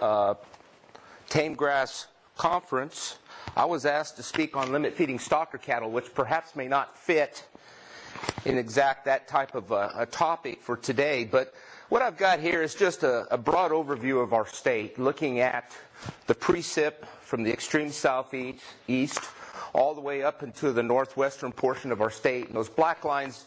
uh, tame grass conference, I was asked to speak on limit feeding stocker cattle, which perhaps may not fit in exact that type of a, a topic for today. But what I've got here is just a, a broad overview of our state, looking at the precip from the extreme southeast east, all the way up into the northwestern portion of our state. And those black lines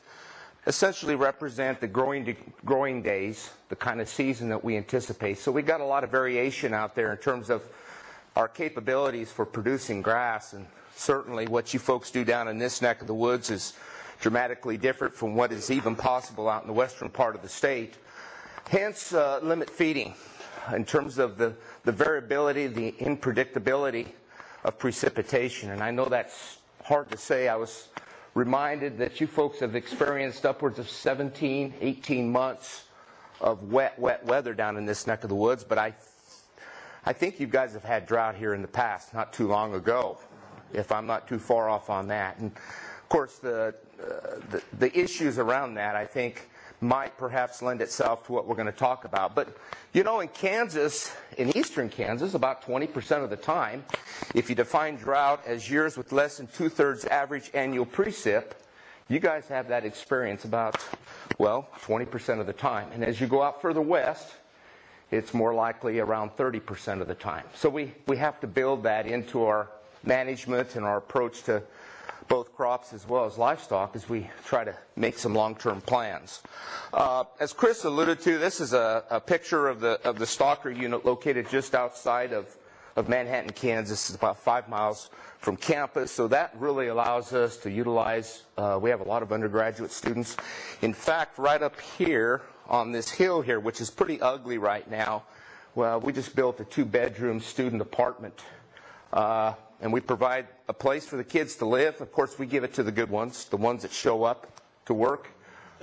essentially represent the growing, growing days, the kind of season that we anticipate. So we've got a lot of variation out there in terms of our capabilities for producing grass. And certainly what you folks do down in this neck of the woods is dramatically different from what is even possible out in the western part of the state. Hence, uh, limit feeding in terms of the, the variability, the unpredictability of precipitation. And I know that's hard to say. I was reminded that you folks have experienced upwards of 17, 18 months of wet, wet weather down in this neck of the woods, but I, I think you guys have had drought here in the past, not too long ago, if I'm not too far off on that. And of course, the, uh, the, the issues around that, I think, might perhaps lend itself to what we're going to talk about. But you know, in Kansas, in eastern Kansas, about 20% of the time, if you define drought as years with less than two thirds average annual precip, you guys have that experience about, well, 20% of the time. And as you go out further west, it's more likely around 30% of the time. So we, we have to build that into our management and our approach to both crops as well as livestock as we try to make some long-term plans. Uh, as Chris alluded to, this is a, a, picture of the of the stocker unit located just outside of, of Manhattan, Kansas. It's about five miles from campus, so that really allows us to utilize. Uh, we have a lot of undergraduate students. In fact, right up here on this hill here, which is pretty ugly right now, well, we just built a two-bedroom student apartment. Uh, and we provide a place for the kids to live. Of course, we give it to the good ones, the ones that show up to work,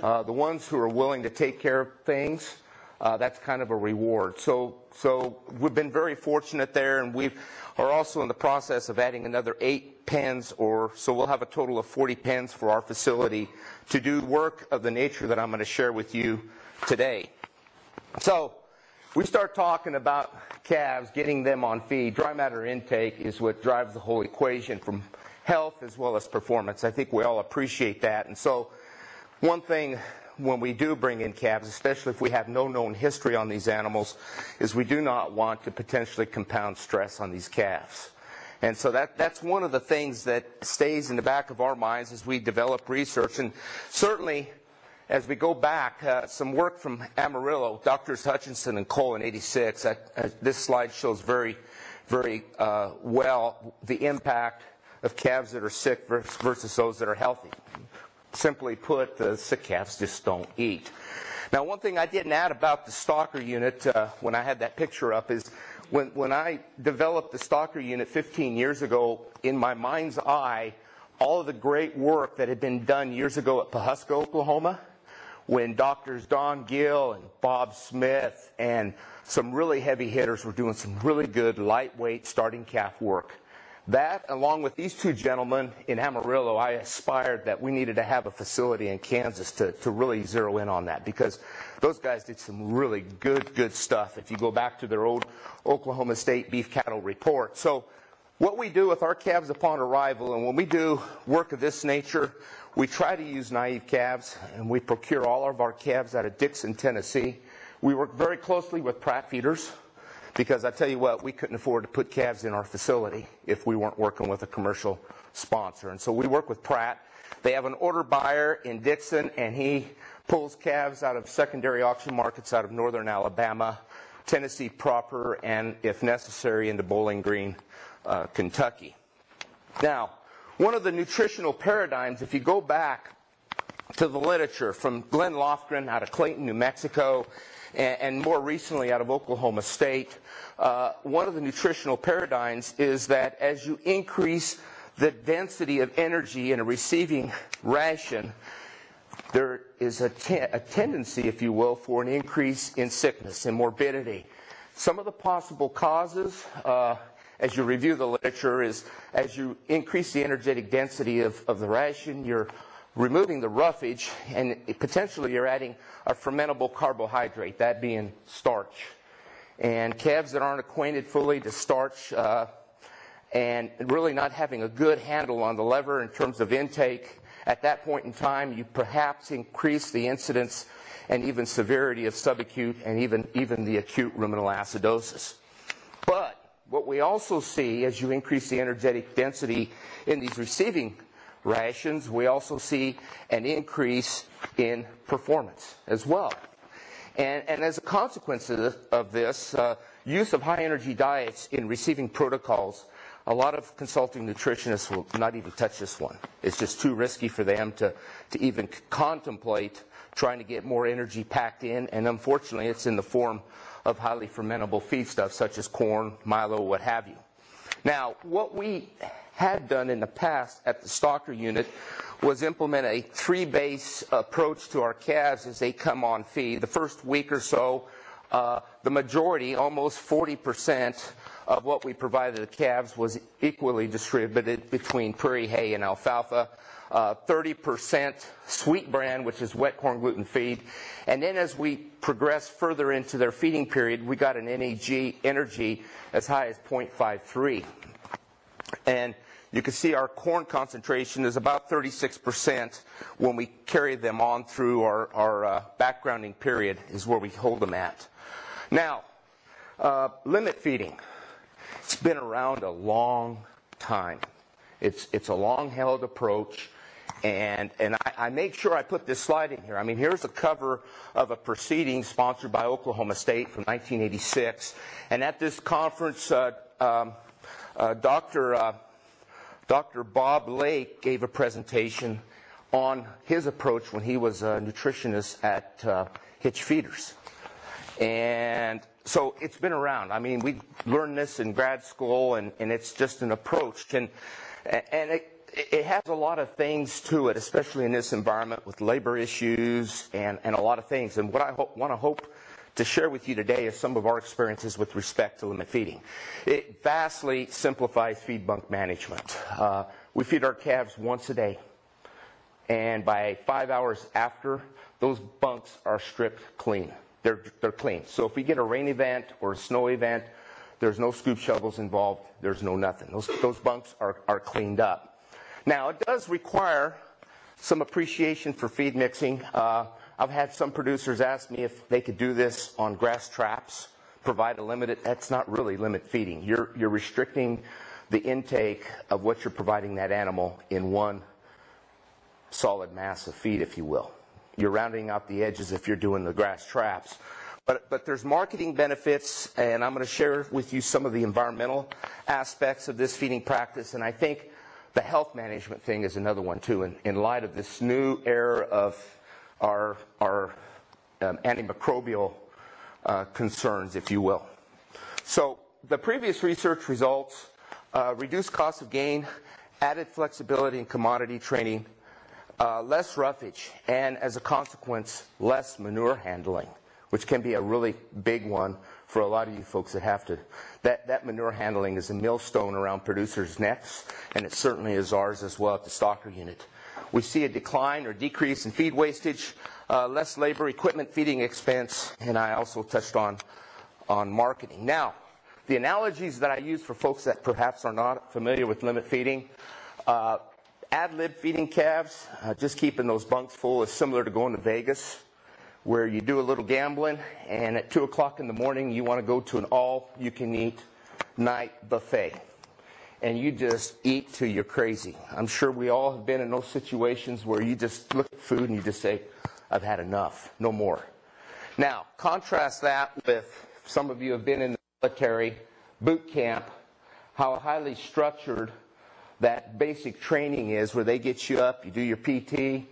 uh, the ones who are willing to take care of things. Uh, that's kind of a reward. So, so we've been very fortunate there, and we are also in the process of adding another eight pens, or so we'll have a total of 40 pens for our facility to do work of the nature that I'm going to share with you today. So, we start talking about calves, getting them on feed. Dry matter intake is what drives the whole equation from health as well as performance. I think we all appreciate that. And so, one thing when we do bring in calves, especially if we have no known history on these animals, is we do not want to potentially compound stress on these calves. And so that, that's one of the things that stays in the back of our minds as we develop research. And certainly, as we go back, uh, some work from Amarillo, Doctors Hutcheson and Cole in 86. Uh, this slide shows very, very uh, well the impact of calves that are sick versus those that are healthy. Simply put, the sick calves just don't eat. Now, one thing I didn't add about the stocker unit uh, when I had that picture up is when, when I developed the stocker unit 15 years ago, in my mind's eye, all of the great work that had been done years ago at Pawhuska, Oklahoma, when doctors Don Gill and Bob Smith and some really heavy hitters were doing some really good lightweight starting calf work. That, along with these two gentlemen in Amarillo, I aspired that we needed to have a facility in Kansas to, to really zero in on that because those guys did some really good, good stuff if you go back to their old Oklahoma State beef cattle report. So what we do with our calves upon arrival, and when we do work of this nature, we try to use naive calves, and we procure all of our calves out of Dickson, Tennessee. We work very closely with Pratt feeders because I tell you what, we couldn't afford to put calves in our facility if we weren't working with a commercial sponsor. And so we work with Pratt. They have an order buyer in Dickson, and he pulls calves out of secondary auction markets out of northern Alabama, Tennessee proper, and if necessary, into Bowling Green, uh, Kentucky. Now, one of the nutritional paradigms, if you go back to the literature from Glenn Lofgreen out of Clayton, New Mexico, and, and more recently out of Oklahoma State, uh, one of the nutritional paradigms is that as you increase the density of energy in a receiving ration, there is a, a tendency, if you will, for an increase in sickness and morbidity. Some of the possible causes uh, as you review the literature is as you increase the energetic density of, of the ration, you're removing the roughage and potentially you're adding a fermentable carbohydrate, that being starch. And calves that aren't acquainted fully to starch uh, and really not having a good handle on the lever in terms of intake, at that point in time, you perhaps increase the incidence and even severity of subacute and even, even the acute ruminal acidosis. But what we also see as you increase the energetic density in these receiving rations, we also see an increase in performance as well. And, and as a consequence of, this, uh, use of high energy diets in receiving protocols, a lot of consulting nutritionists will not even touch this one. It's just too risky for them to, to even contemplate trying to get more energy packed in, and unfortunately, it's in the form of highly fermentable feedstuffs such as corn, milo, what have you. Now, what we had done in the past at the stocker unit was implement a three base approach to our calves as they come on feed. The first week or so, uh, the majority, almost 40% of what we provided the calves was equally distributed between prairie hay and alfalfa. Uh, 30% sweet bran, which is wet corn gluten feed. And then as we progress further into their feeding period, we got an NEG energy as high as 0.53. And you can see our corn concentration is about 36% when we carry them on through our, our uh, backgrounding period is where we hold them at. Now, uh, limit feeding. It's been around a long time. It's, it's a long held approach. And, and I, I, make sure I put this slide in here. I mean, here's a cover of a proceeding sponsored by Oklahoma State from 1986. And at this conference, uh, um, uh, Dr. Uh, Dr. Bob Lake gave a presentation on his approach when he was a nutritionist at uh, Hitch Feeders. And so it's been around. I mean, we learned this in grad school, and, and it's just an approach. And, and it, it has a lot of things to it, especially in this environment with labor issues and, and a lot of things. And what I want to hope to share with you today is some of our experiences with respect to limit feeding. It vastly simplifies feed bunk management. Uh, we feed our calves once a day, and by five hours after, those bunks are stripped clean. They're, they're clean. So if we get a rain event or a snow event, there's no scoop shovels involved. There's no nothing. Those, those bunks are, are cleaned up. Now, it does require some appreciation for feed mixing. Uh, I've had some producers ask me if they could do this on grass traps, provide a limited, that's not really limit feeding. You're, you're restricting the intake of what you're providing that animal in one solid mass of feed, if you will. You're rounding out the edges if you're doing the grass traps. But, but there's marketing benefits, and I'm going to share with you some of the environmental aspects of this feeding practice. And I think the health management thing is another one, too, in, in light of this new era of our, our um, antimicrobial uh, concerns, if you will. So the previous research results uh, reduced cost of gain, added flexibility in commodity training, uh, less roughage, and as a consequence, less manure handling, which can be a really big one for a lot of you folks that have to. That, that manure handling is a millstone around producers' necks, and it certainly is ours as well at the stocker unit. We see a decline or decrease in feed wastage, uh, less labor, equipment feeding expense, and I also touched on, on marketing. Now, the analogies that I use for folks that perhaps are not familiar with limit feeding, uh, ad lib feeding calves, uh, just keeping those bunks full is similar to going to Vegas, where you do a little gambling, and at 2 o'clock in the morning, you want to go to an all you can eat night buffet and you just eat till you're crazy. I'm sure we all have been in those situations where you just look at food and you just say, I've had enough, no more. Now, contrast that with some of you have been in the military boot camp, how highly structured that basic training is, where they get you up, you do your PT,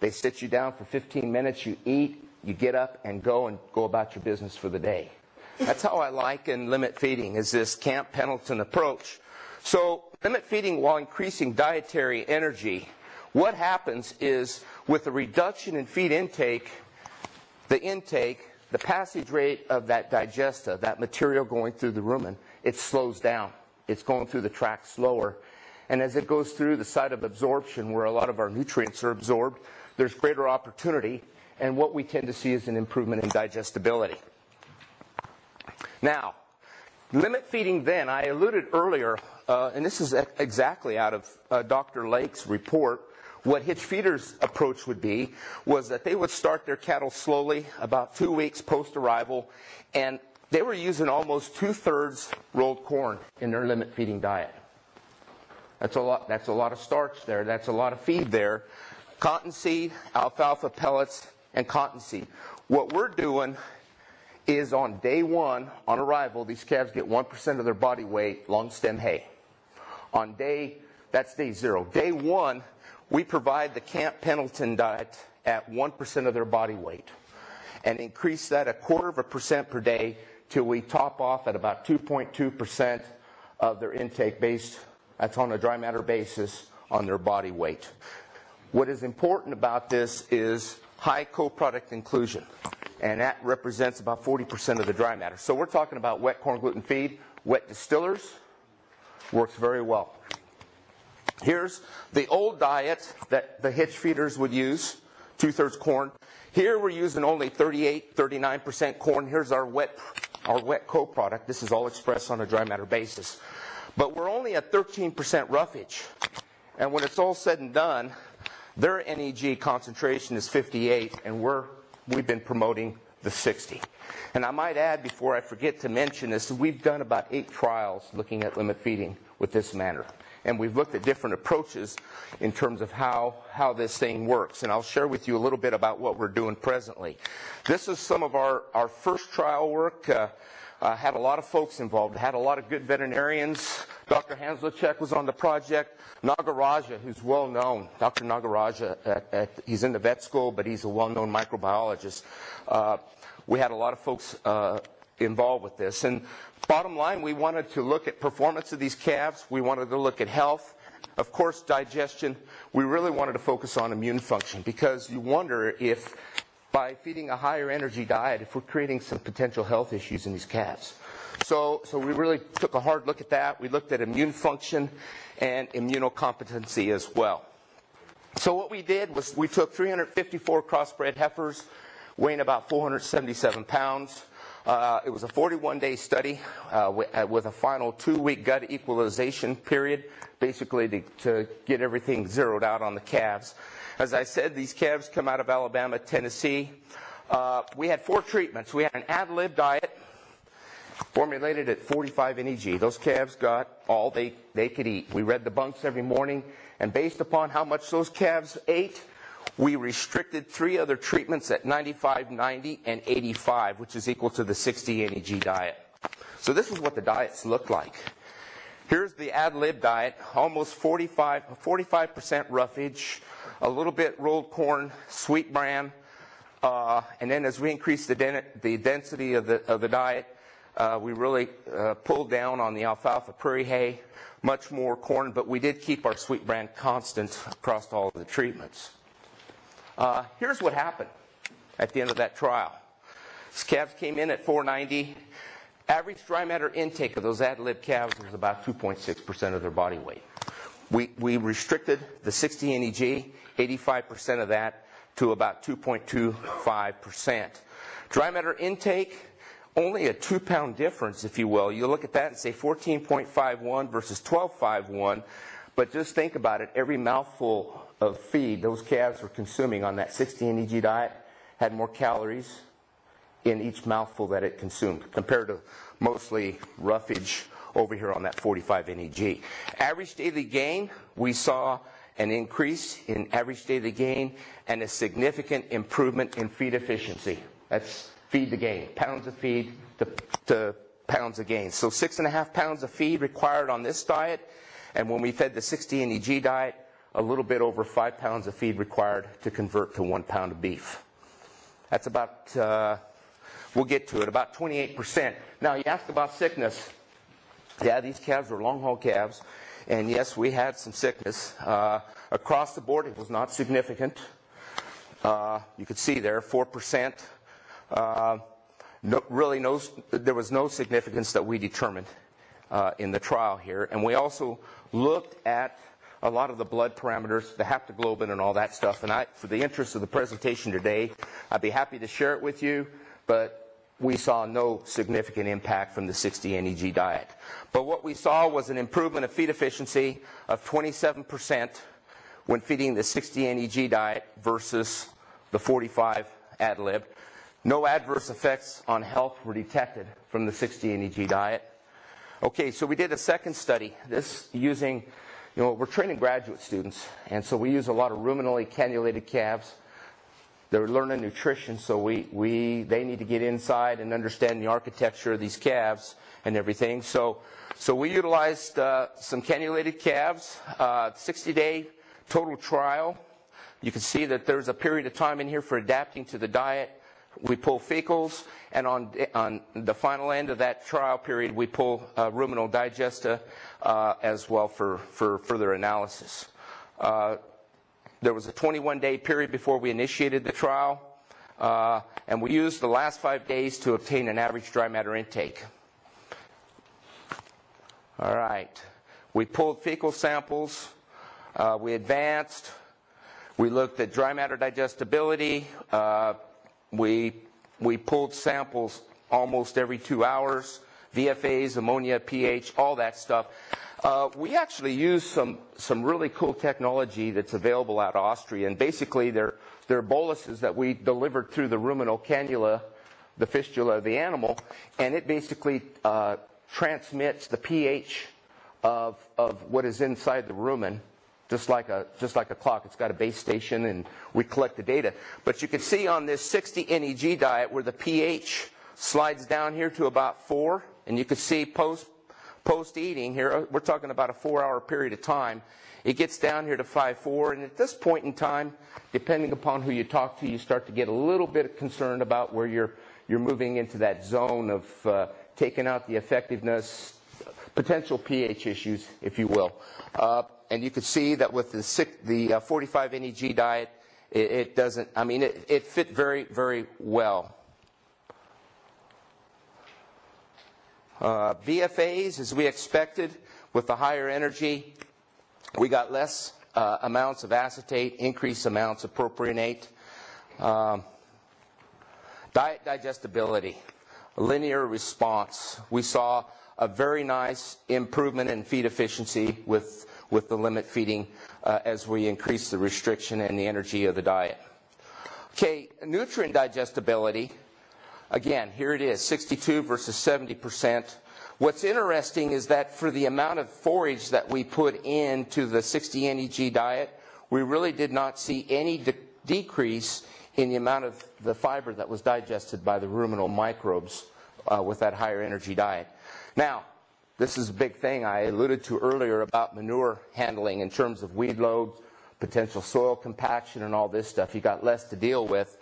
they sit you down for 15 minutes, you eat, you get up and go and go about your business for the day. That's how I like liken limit feeding, is this Camp Pendleton approach so limit feeding while increasing dietary energy. What happens is with a reduction in feed intake, the intake, the passage rate of that digesta, that material going through the rumen, it slows down. It's going through the tract slower. And as it goes through the site of absorption, where a lot of our nutrients are absorbed, there's greater opportunity. And what we tend to see is an improvement in digestibility. Now, limit feeding then, I alluded earlier, uh, and this is exactly out of uh, Dr. Lake's report, what hitch feeders' approach would be was that they would start their cattle slowly, about two weeks post arrival, and they were using almost two thirds rolled corn in their limit feeding diet. That's a lot. That's a lot of starch there. That's a lot of feed there. Cottonseed, alfalfa pellets, and cottonseed. What we're doing is on day one, on arrival, these calves get 1% of their body weight long stem hay. On day, that's day zero. Day one, we provide the Camp Pendleton diet at 1% of their body weight and increase that a quarter of a percent per day till we top off at about 2.2% of their intake based, that's on a dry matter basis, on their body weight. What is important about this is high co-product inclusion, and that represents about 40% of the dry matter. So we're talking about wet corn gluten feed, wet distillers, works very well. Here's the old diet that the hitch feeders would use, two-thirds corn. Here we're using only 38, 39% corn. Here's our wet, our wet co-product. This is all expressed on a dry matter basis. But we're only at 13% roughage. And when it's all said and done, their NEG concentration is 58, and we're, we've been promoting the 60. And I might add, before I forget to mention this, we've done about eight trials looking at limit feeding with this manner and we've looked at different approaches in terms of how, how this thing works. And I'll share with you a little bit about what we're doing presently. This is some of our, our first trial work. Uh, uh, had a lot of folks involved, had a lot of good veterinarians. Dr. Hanzlicek was on the project. Nagaraja, who's well known, Dr. Nagaraja, at, at, he's in the vet school, but he's a well known microbiologist. Uh, we had a lot of folks uh, involved with this. And bottom line, we wanted to look at performance of these calves. We wanted to look at health. Of course, digestion. We really wanted to focus on immune function because you wonder if by feeding a higher energy diet, if we're creating some potential health issues in these cats. So, so we really took a hard look at that. We looked at immune function and immunocompetency as well. So what we did was we took 354 crossbred heifers weighing about 477 pounds. Uh, it was a 41 day study uh, uh, with a final two week gut equalization period, basically to, to, get everything zeroed out on the calves. As I said, these calves come out of Alabama, Tennessee. Uh, we had four treatments. We had an ad lib diet formulated at 45 NEG. Those calves got all they, they could eat. We read the bunks every morning, and based upon how much those calves ate, we restricted three other treatments at 95, 90, and 85, which is equal to the 60 NEG diet. So this is what the diets look like. Here's the ad lib diet, almost 45, 45% roughage, a little bit rolled corn, sweet bran, uh, and then as we increase the, den- the density of the, of the diet, uh, we really uh, pulled down on the alfalfa prairie hay, much more corn, but we did keep our sweet bran constant across all of the treatments. Uh, here's what happened at the end of that trial. calves came in at 490. Average dry matter intake of those ad lib calves was about 2.6% of their body weight. We, we restricted the 60 NEG, 85% of that, to about 2.25%. Dry matter intake, only a two pound difference, if you will. You look at that and say 14.51 versus 12.51, but just think about it. Every mouthful of feed those calves were consuming on that 60 NEG diet had more calories in each mouthful that it consumed compared to mostly roughage over here on that 45 NEG. Average daily gain, we saw an increase in average daily gain and a significant improvement in feed efficiency. That's feed to gain, pounds of feed to, to pounds of gain. So six and a half pounds of feed required on this diet, and when we fed the 60 NEG diet, a little bit over five pounds of feed required to convert to one pound of beef. That's about, uh, we'll get to it, about 28%. Now, you ask about sickness. Yeah, these calves were long haul calves. And yes, we had some sickness. Uh, across the board, it was not significant. Uh, you could see there, 4%. Uh, no, really, no, there was no significance that we determined uh, in the trial here. And we also looked at a lot of the blood parameters, the haptoglobin and all that stuff. And I, for the interest of the presentation today, I'd be happy to share it with you. But we saw no significant impact from the 60 NEG diet. But what we saw was an improvement of feed efficiency of 27% when feeding the 60 NEG diet versus the 45 ad lib. No adverse effects on health were detected from the 60 NEG diet. Okay, so we did a second study, this using, you know, we're training graduate students, and so we use a lot of ruminally cannulated calves they're learning nutrition, so we, we, they need to get inside and understand the architecture of these calves and everything. So, so we utilized uh, some cannulated calves, uh, 60 day total trial. You can see that there's a period of time in here for adapting to the diet. We pull fecals, and on, on the final end of that trial period, we pull uh, ruminal digesta uh, as well for, for further analysis. Uh, there was a 21 day period before we initiated the trial, uh, and we used the last five days to obtain an average dry matter intake. All right. We pulled fecal samples. Uh, we advanced. We looked at dry matter digestibility. Uh, we, we pulled samples almost every two hours. VFAs, ammonia, pH, all that stuff. Uh, we actually use some, some really cool technology that's available out of Austria, and basically they're, they're boluses that we delivered through the ruminal cannula, the fistula of the animal, and it basically uh, transmits the pH of, of what is inside the rumen, just like, a, just like a clock. It's got a base station, and we collect the data. But you can see on this 60 NEG diet where the pH slides down here to about 4, and you can see post post eating here, we're talking about a four hour period of time. It gets down here to 5-4, and at this point in time, depending upon who you talk to, you start to get a little bit concerned about where you're, you're moving into that zone of uh, taking out the effectiveness, potential pH issues, if you will. Uh, and you can see that with the, six, the uh, 45 NEG diet, it, it, doesn't, I mean, it, it fit very, very well. Uh, VFAs, as we expected, with the higher energy, we got less uh, amounts of acetate, increased amounts of propionate. Um, diet digestibility, linear response. We saw a very nice improvement in feed efficiency with, with the limit feeding uh, as we increase the restriction and the energy of the diet. Okay, nutrient digestibility. Again, here it is 62 versus 70%. What's interesting is that for the amount of forage that we put into the 60 NEG diet, we really did not see any de- decrease in the amount of the fiber that was digested by the ruminal microbes uh, with that higher energy diet. Now, this is a big thing I alluded to earlier about manure handling in terms of weed load, potential soil compaction, and all this stuff. You got less to deal with.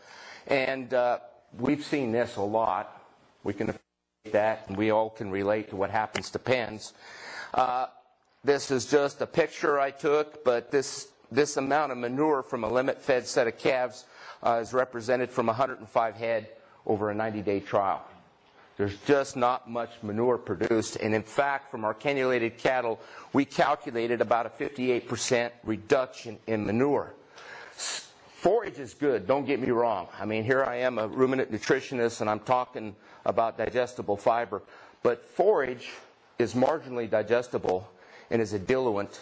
And uh, we've seen this a lot. We can appreciate that, and we all can relate to what happens to pens. Uh, this is just a picture I took, but this, this amount of manure from a limit-fed set of calves uh, is represented from 105 head over a 90-day trial. There's just not much manure produced. And in fact, from our cannulated cattle, we calculated about a 58% reduction in manure. Forage is good, don't get me wrong. I mean, here I am, a ruminant nutritionist, and I'm talking about digestible fiber. But forage is marginally digestible and is a diluent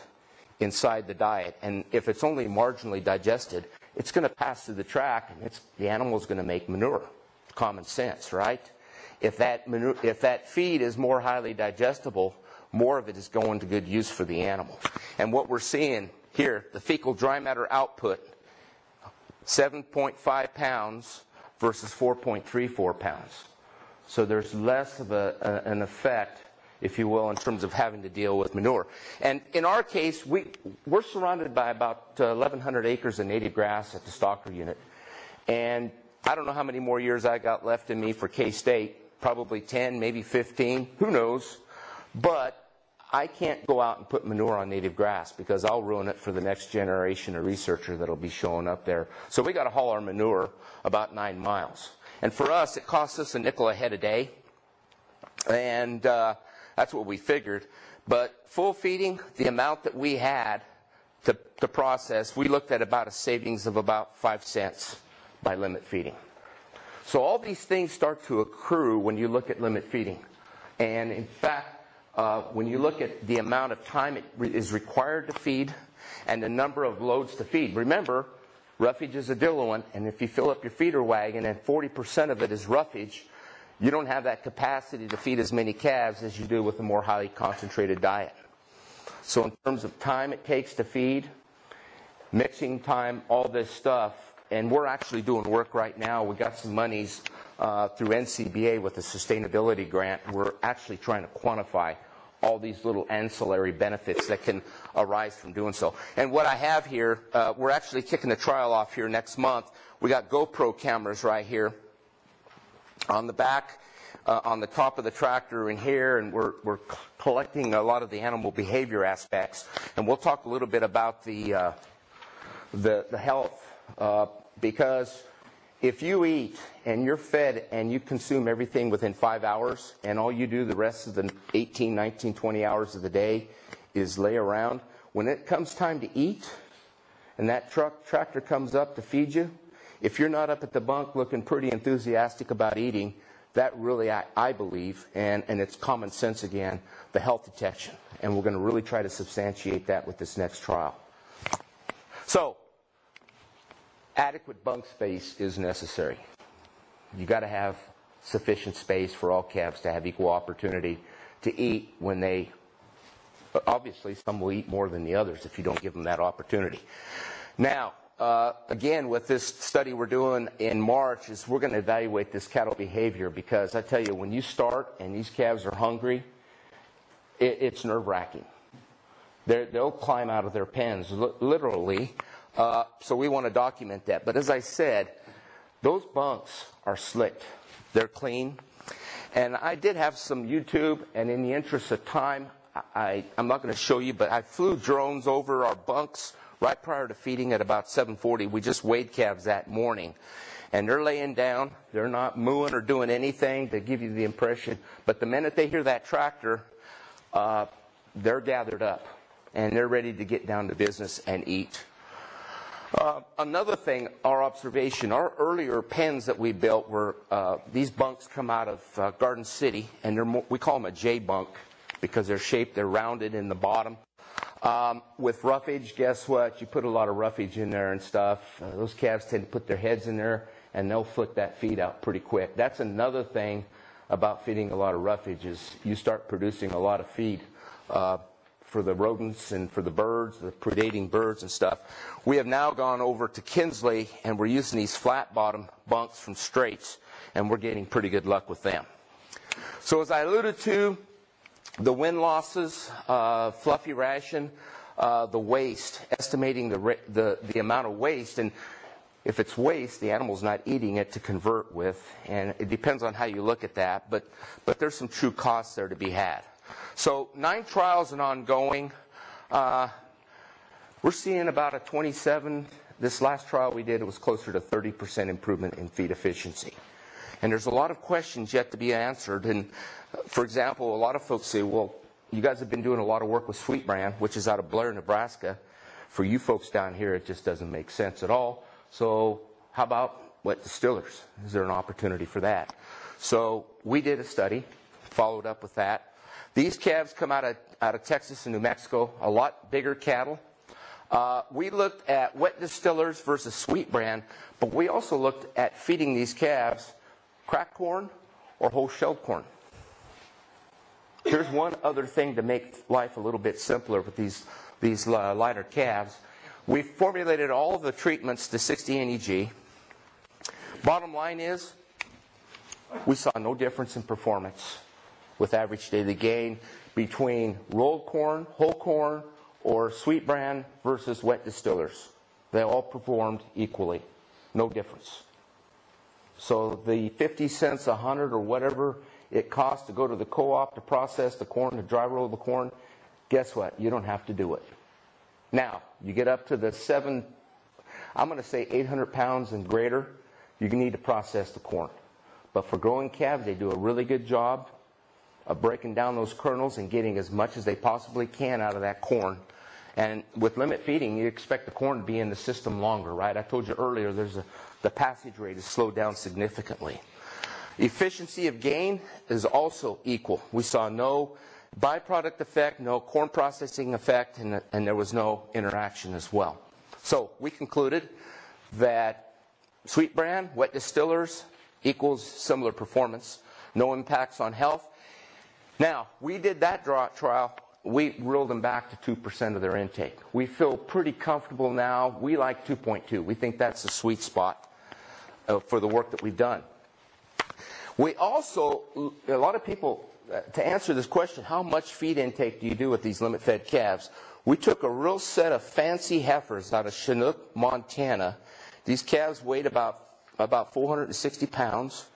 inside the diet. And if it's only marginally digested, it's going to pass through the tract, and the animal's going to make manure. Common sense, right? If that, manure, if that feed is more highly digestible, more of it is going to good use for the animal. And what we're seeing here, the fecal dry matter output 7.5 pounds versus 4.34 pounds. So there's less of a, a, an effect, if you will, in terms of having to deal with manure. And in our case, we, we're surrounded by about uh, 1,100 acres of native grass at the stocker unit. And I don't know how many more years I got left in me for K-State, probably 10, maybe 15, who knows. But I can't go out and put manure on native grass because I'll ruin it for the next generation of researcher that'll be showing up there. So we got to haul our manure about nine miles. And for us, it costs us a nickel a head a day. And uh, that's what we figured. But full feeding, the amount that we had to, to process, we looked at about a savings of about five cents by limit feeding. So all these things start to accrue when you look at limit feeding. And in fact, uh, when you look at the amount of time it re- is required to feed and the number of loads to feed, remember, roughage is a diluent, and if you fill up your feeder wagon and 40% of it is roughage, you don't have that capacity to feed as many calves as you do with a more highly concentrated diet. So, in terms of time it takes to feed, mixing time, all this stuff, and we're actually doing work right now. We got some monies uh, through NCBA with a sustainability grant. We're actually trying to quantify all these little ancillary benefits that can arise from doing so. And what I have here, uh, we're actually kicking the trial off here next month. We got GoPro cameras right here on the back, uh, on the top of the tractor in here, and we're, we're collecting a lot of the animal behavior aspects. And we'll talk a little bit about the, uh, the, the, health, uh, because if you eat and you're fed and you consume everything within five hours, and all you do the rest of the 18, 19, 20 hours of the day is lay around, when it comes time to eat, and that truck tractor comes up to feed you, if you're not up at the bunk looking pretty enthusiastic about eating, that really, I, I believe, and, and it's common sense again, the health detection. And we're going to really try to substantiate that with this next trial. So, adequate bunk space is necessary. You got to have sufficient space for all calves to have equal opportunity to eat when they obviously some will eat more than the others if you don't give them that opportunity. Now, uh, again, with this study we're doing in March, is we're going to evaluate this cattle behavior because I tell you, when you start and these calves are hungry, it, it's nerve wracking. They'll climb out of their pens, literally. Uh, so we want to document that. But as I said, those bunks are slick. they're clean. And I did have some YouTube, and in the interest of time, I, I'm not going to show you, but I flew drones over our bunks right prior to feeding at about 7:40. We just weighed calves that morning, and they're laying down. They're not mooing or doing anything to give you the impression. But the minute they hear that tractor, uh, they're gathered up and they're ready to get down to business and eat. Uh, another thing, our observation, our earlier pens that we built were uh, these bunks come out of uh, Garden City, and more, we call them a J bunk because they're shaped, they're rounded in the bottom. Um, with roughage, guess what? You put a lot of roughage in there and stuff. Uh, those calves tend to put their heads in there and they'll flick that feed out pretty quick. That's another thing about feeding a lot of roughage is you start producing a lot of feed uh, for the rodents and for the birds, the predating birds and stuff. We have now gone over to Kinsley and we're using these flat bottom bunks from Straits and we're getting pretty good luck with them. So as I alluded to, the wind losses, uh, fluffy ration, uh, the waste, estimating the, the, the amount of waste. And if it's waste, the animal's not eating it to convert with. And it depends on how you look at that. But, but there's some true costs there to be had. So nine trials and ongoing. Uh, we're seeing about a 27. This last trial we did, it was closer to 30% improvement in feed efficiency. And there's a lot of questions yet to be answered. And for example, a lot of folks say, well, you guys have been doing a lot of work with Sweet Bran, which is out of Blair, Nebraska. For you folks down here, it just doesn't make sense at all. So how about wet distillers? Is there an opportunity for that? So we did a study, followed up with that. These calves come out of, out of Texas and New Mexico, a lot bigger cattle. Uh, we looked at wet distillers versus sweet bran, but we also looked at feeding these calves cracked corn or whole shelled corn. Here's one other thing to make life a little bit simpler with these, these uh, lighter calves. We formulated all of the treatments to 60 NEG. Bottom line is, we saw no difference in performance with average daily gain between rolled corn, whole corn, or sweet bran versus wet distillers. They all performed equally. No difference. So the 50 cents, 100 or whatever it costs to go to the co-op to process the corn, to dry roll the corn, guess what? You don't have to do it. Now, you get up to the seven, I'm going to say 800 pounds and greater, you need to process the corn. But for growing calves, they do a really good job of breaking down those kernels and getting as much as they possibly can out of that corn. And with limit feeding, you expect the corn to be in the system longer, right? I told you earlier there's a the passage rate is slowed down significantly. Efficiency of gain is also equal. We saw no byproduct effect, no corn processing effect, and, and there was no interaction as well. So we concluded that sweet bran, wet distillers, equals similar performance, no impacts on health. Now, we did that trial. We rolled them back to 2% of their intake. We feel pretty comfortable now. We like 2.2. We think that's the sweet spot uh, for the work that we've done. We also, a lot of people, uh, to answer this question, how much feed intake do you do with these limit fed calves? We took a real set of fancy heifers out of Chinook, Montana. These calves weighed about, about 460 pounds.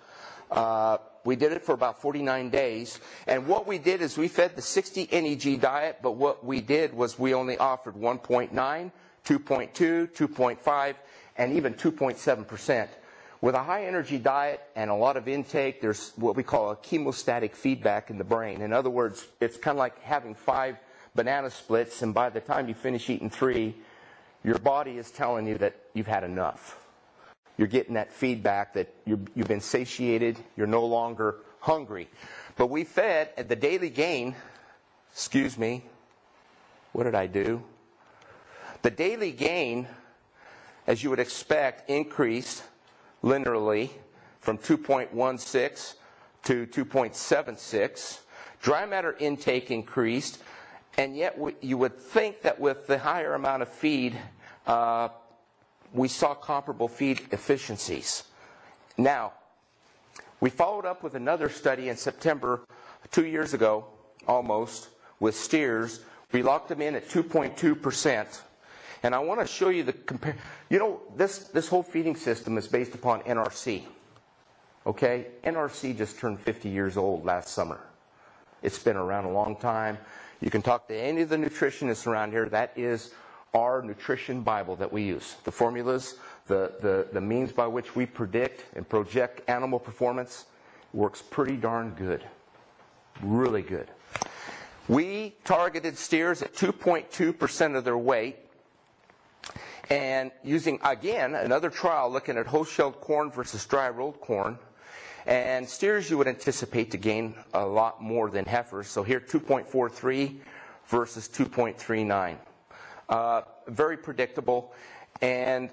Uh, we did it for about 49 days. And what we did is we fed the 60 NEG diet, but what we did was we only offered 1.9, 2.2, 2.5, and even 2.7%. With a high energy diet and a lot of intake, there's what we call a chemostatic feedback in the brain. In other words, it's kind of like having five banana splits, and by the time you finish eating three, your body is telling you that you've had enough. You're getting that feedback that you have been satiated, you're no longer hungry. But we fed at the daily gain, excuse me, what did I do? The daily gain, as you would expect, increased linearly from 2.16 to 2.76. Dry matter intake increased, and yet you would think that with the higher amount of feed, uh, we saw comparable feed efficiencies. Now, we followed up with another study in September, two years ago, almost, with steers. We locked them in at 2.2 percent and I want to show you the compare. You know, this, this whole feeding system is based upon NRC. Okay? NRC just turned 50 years old last summer. It's been around a long time. You can talk to any of the nutritionists around here. That is our nutrition Bible that we use. The formulas, the, the, the means by which we predict and project animal performance works pretty darn good. Really good. We targeted steers at 2.2% of their weight and using, again, another trial looking at whole shelled corn versus dry rolled corn. And steers you would anticipate to gain a lot more than heifers. So here 2.43 versus 2.39. Uh, very predictable. And,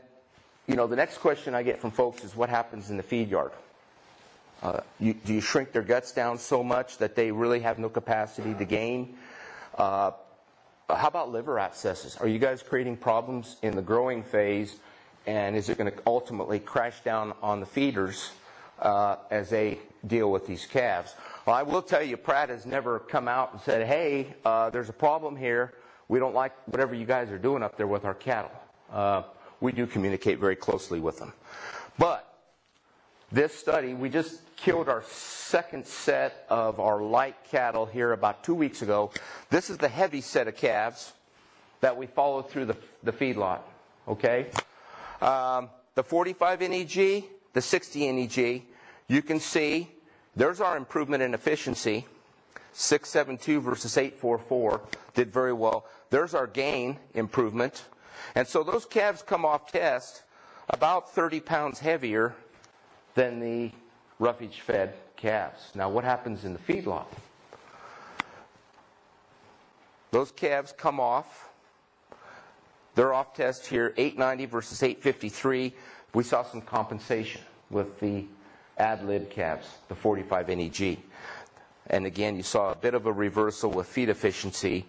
you know, the next question I get from folks is what happens in the feed yard? Uh, you, do you shrink their guts down so much that they really have no capacity to gain? Uh, how about liver abscesses? Are you guys creating problems in the growing phase? And is it going to ultimately crash down on the feeders uh, as they deal with these calves? Well, I will tell you, Pratt has never come out and said, hey, uh, there's a problem here. We don't like whatever you guys are doing up there with our cattle. Uh, we do communicate very closely with them. But this study, we just killed our second set of our light cattle here about two weeks ago. This is the heavy set of calves that we followed through the, the feedlot. Okay? Um, the 45 NEG, the 60 NEG, you can see there's our improvement in efficiency. 672 versus 844 did very well. There's our gain improvement. And so those calves come off test about 30 pounds heavier than the roughage fed calves. Now, what happens in the feedlot? Those calves come off. They're off test here, 890 versus 853. We saw some compensation with the ad lib calves, the 45 NEG. And again, you saw a bit of a reversal with feed efficiency.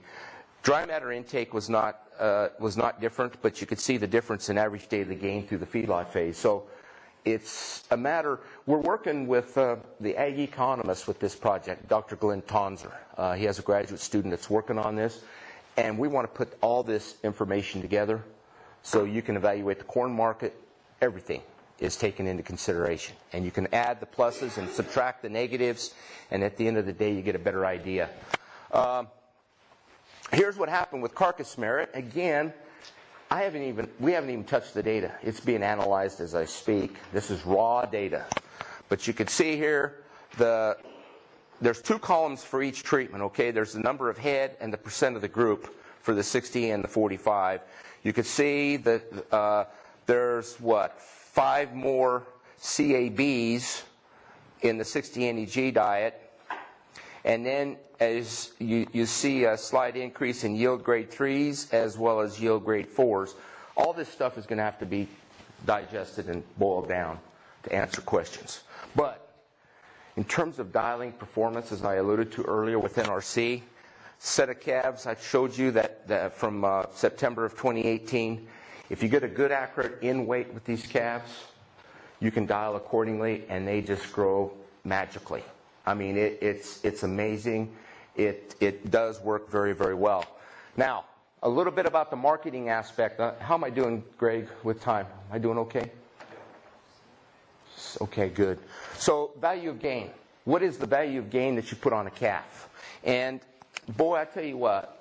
Dry matter intake was not uh, was not different, but you could see the difference in average daily gain through the feedlot phase. So it's a matter, we're working with uh, the ag economist with this project, Dr. Glynn Tonsor. Uh, he has a graduate student that's working on this, and we want to put all this information together so you can evaluate the corn market. Everything is taken into consideration. And you can add the pluses and subtract the negatives, and at the end of the day, you get a better idea. Um, here's what happened with carcass merit. Again, I haven't even, we haven't even touched the data. It's being analyzed as I speak. This is raw data. But you can see here, the, there's two columns for each treatment, okay? There's the number of head and the percent of the group for the 60 and the 45. You can see that uh, there's what, five more CABs in the 60 NEG diet, and then as you, you see a slight increase in yield grade 3s as well as yield grade 4s, all this stuff is going to have to be digested and boiled down to answer questions. But in terms of dialing performance, as I alluded to earlier with NRC, set of calves, I showed you that, that from uh, September of 2018, if you get a good accurate in weight with these calves, you can dial accordingly and they just grow magically. I mean, it, it's, it's amazing. It, it does work very, very well. Now, a little bit about the marketing aspect. Uh, how am I doing, Greg, with time? Am I doing okay? Okay, good. So, value of gain. What is the value of gain that you put on a calf? And boy, I tell you what,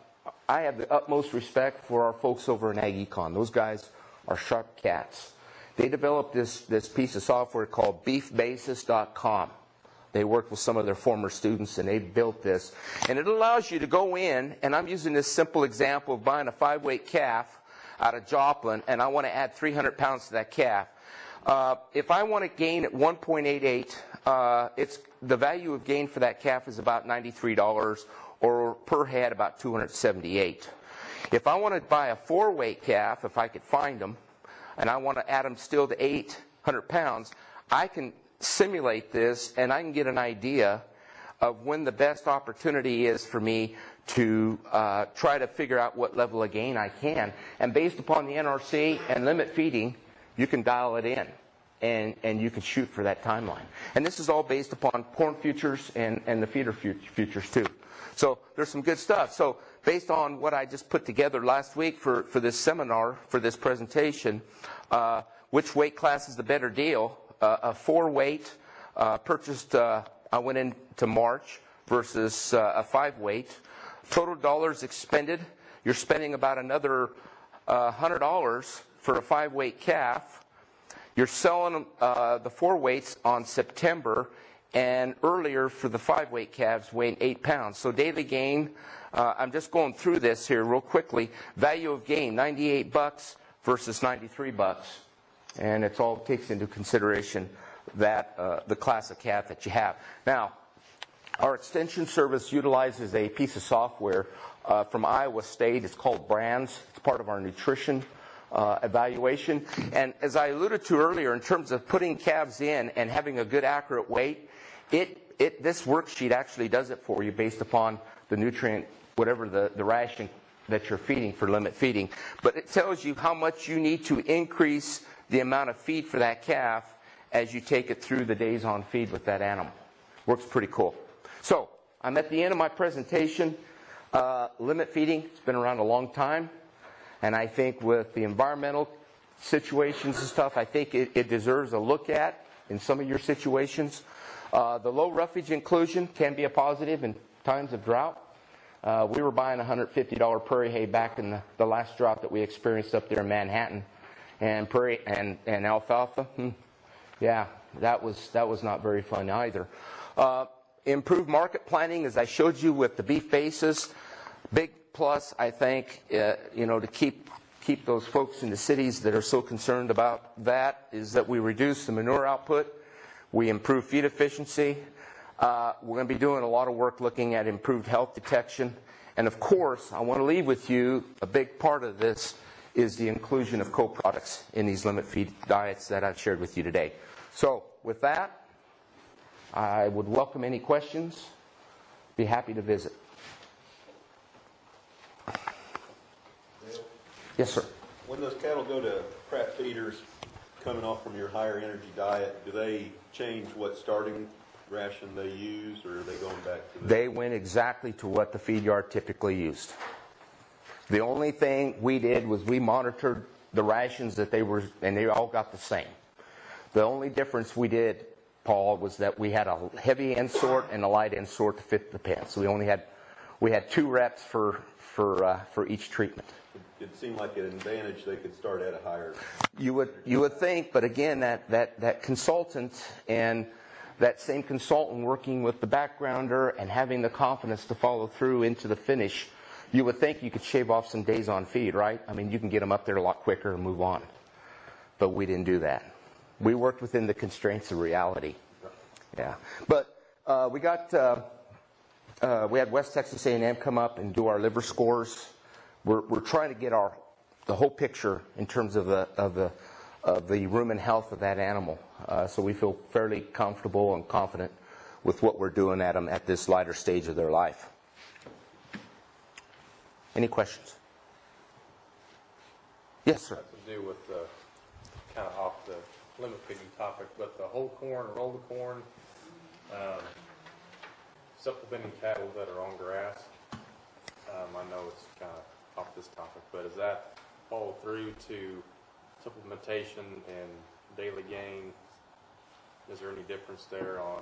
I have the utmost respect for our folks over in Ag Econ. Those guys are sharp cats. They developed this, this piece of software called beefbasis.com. They worked with some of their former students and they built this. And it allows you to go in, and I'm using this simple example of buying a five weight calf out of Joplin, and I want to add 300 pounds to that calf. Uh, if I want to gain at 1.88, uh, it's the value of gain for that calf is about $93 or per head about 278. If I want to buy a four weight calf, if I could find them, and I want to add them still to 800 pounds, I can simulate this and I can get an idea of when the best opportunity is for me to uh, try to figure out what level of gain I can. And based upon the NRC and limit feeding, you can dial it in and, and you can shoot for that timeline. And this is all based upon corn futures and, and the feeder futures too. So there's some good stuff. So based on what I just put together last week for, for this seminar, for this presentation, uh, which weight class is the better deal? Uh, a four weight uh, purchased, uh, I went into March versus uh, a five weight. Total dollars expended, you're spending about another $100 uh, for a five weight calf. You're selling uh, the four weights on September and earlier for the five weight calves weighing eight pounds. So daily gain, I'm just going through this here real quickly. Value of gain, 98 bucks versus 93 bucks and it all takes into consideration that uh, the class of cat that you have. Now, our extension service utilizes a piece of software uh, from Iowa State. It's called BRaNDS. It's part of our nutrition uh, evaluation. And as I alluded to earlier, in terms of putting calves in and having a good accurate weight, it, it, this worksheet actually does it for you based upon the nutrient, whatever the, the ration that you're feeding for limit feeding. But it tells you how much you need to increase the amount of feed for that calf as you take it through the days on feed with that animal. Works pretty cool. So, I'm at the end of my presentation. Uh, limit feeding, it's been around a long time. And I think with the environmental situations and stuff, I think it, it deserves a look at in some of your situations. Uh, the low roughage inclusion can be a positive in times of drought. Uh, we were buying $150 prairie hay back in the, the last drought that we experienced up there in Manhattan and prairie and, and alfalfa. Hmm. Yeah, that was that was not very fun either. Uh, improved market planning, as I showed you with the beef basis, big plus I think. Uh, you know to keep keep those folks in the cities that are so concerned about that is that we reduce the manure output, we improve feed efficiency. Uh, we're going to be doing a lot of work looking at improved health detection. And of course, I want to leave with you a big part of this is the inclusion of co-products in these limit feed diets that I've shared with you today. So with that, I would welcome any questions. Be happy to visit. Yes, sir. When those cattle go to crap feeders coming off from your higher energy diet, do they change what starting ration they use, or are they going back to? The- they went exactly to what the feed yard typically used. The only thing we did was we monitored the rations that they were, and they all got the same. The only difference we did, Paul, was that we had a heavy end sort and a light end sort to fit the pen. So we only had, we had two reps for, for, uh, for each treatment. It seemed like an advantage they could start at a higher. You would, you would think, but again, that, that, that consultant and that same consultant working with the backgrounder and having the confidence to follow through into the finish you would think you could shave off some days on feed, right? I mean, you can get them up there a lot quicker and move on. But we didn't do that. We worked within the constraints of reality. Yeah. But uh, we got, uh, uh, we had West Texas A&M come up and do our liver scores. We're, we're trying to get our, the whole picture in terms of the, of the, of the rumen health of that animal. Uh, so we feel fairly comfortable and confident with what we're doing at them at this lighter stage of their life. Any questions? Yes, sir. To do with the, kind of off the limit feeding topic, but the whole corn, rolled corn, um, supplementing cattle that are on grass. Um, I know it's kind of off this topic, but does that follow through to supplementation and daily gain? Is there any difference there on,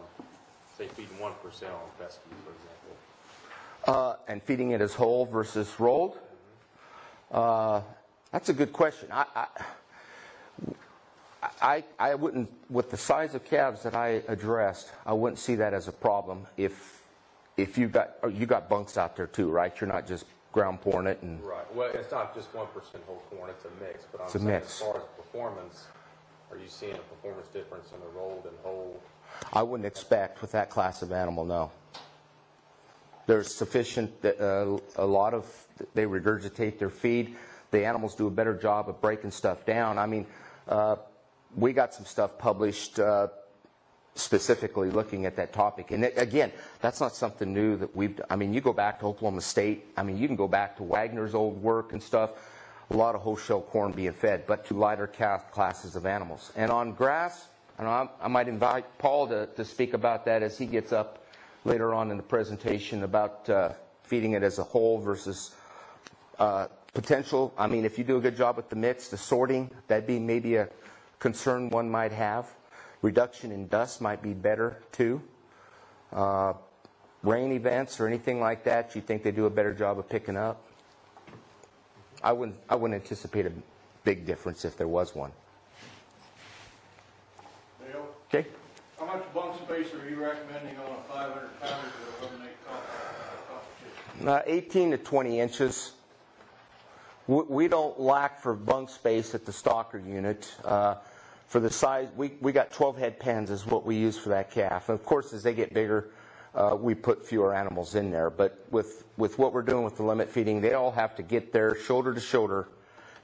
say, feeding one percent on fescue, for example? Uh, and feeding it as whole versus rolled? Uh, that's a good question. I, I, I, I wouldn't, with the size of calves that I addressed, I wouldn't see that as a problem if, if you got, or you got bunks out there too, right? You're not just ground pouring it and, Right, well, it's not just one percent whole corn, it's a mix, but I'm It's a saying mix. as far as performance, are you seeing a performance difference in the rolled and whole? I wouldn't expect with that class of animal, no. There's sufficient, uh, a lot of, they regurgitate their feed. The animals do a better job of breaking stuff down. I mean, uh, we got some stuff published uh, specifically looking at that topic. And it- again, that's not something new that we've, I mean, you go back to Oklahoma State, I mean, you can go back to Wagner's old work and stuff, a lot of whole shell corn being fed, but to lighter classes of animals. And on grass, I, I might invite Paul to, to speak about that as he gets up later on in the presentation about uh, feeding it as a whole versus uh, potential. I mean, if you do a good job with the mix, the sorting, that'd be maybe a concern one might have. Reduction in dust might be better too. Uh, rain events or anything like that, you think they do a better job of picking up? I wouldn't. I wouldn't anticipate a big difference if there was one. Dale, Okay. how much bunk space are you recommending on a 500 Uh, 18 to 20 inches. We, don't lack for bunk space at the stocker unit. Uh, for the size, we, we got 12 head pens is what we use for that calf. Of course, as they get bigger, uh, we put fewer animals in there. But with, with what we're doing with the limit feeding, they all have to get there shoulder to shoulder.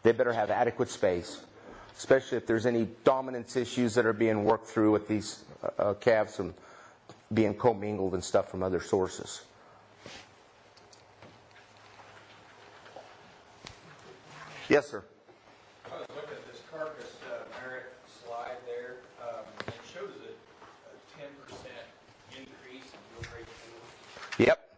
They better have adequate space, especially if there's any dominance issues that are being worked through with these uh, calves from being commingled and stuff from other sources. Yes, sir. I was looking at this carcass uh, merit slide there, um, and it shows a ten percent increase in yield rate. Yep.